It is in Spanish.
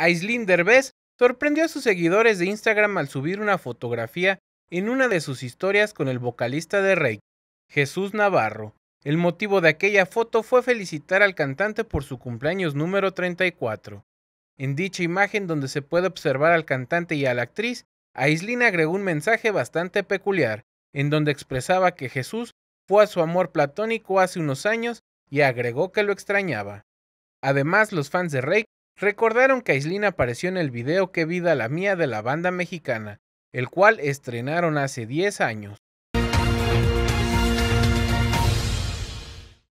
Aislinn Derbez sorprendió a sus seguidores de Instagram al subir una fotografía en una de sus historias con el vocalista de Rey, Jesús Navarro. El motivo de aquella foto fue felicitar al cantante por su cumpleaños número 34. En dicha imagen donde se puede observar al cantante y a la actriz, Aislinn agregó un mensaje bastante peculiar, en donde expresaba que Jesús fue a su amor platónico hace unos años y agregó que lo extrañaba. Además, los fans de Rey recordaron que Aislinn apareció en el video Qué vida la mía de la banda mexicana, el cual estrenaron hace 10 años.